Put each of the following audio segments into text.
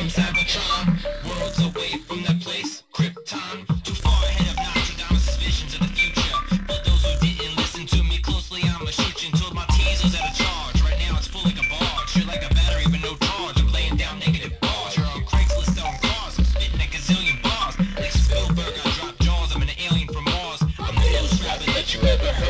from Cybertron. Worlds away from that place, Krypton. Too far ahead of Nazi Nostradamus' visions of the future. But those who didn't listen to me closely, I'ma shoot you until my teaser's out of charge. Right now it's full like a barge. You're like a battery but no charge. I'm laying down negative bars. You're on Craigslist on cars. I'm spitting a gazillion bars. Like Spielberg, I drop jaws. I'm an alien from Mars. I'm the most rabbit that you ever heard.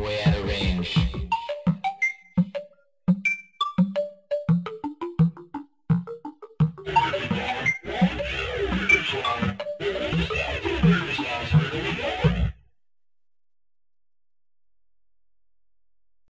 Way out of range.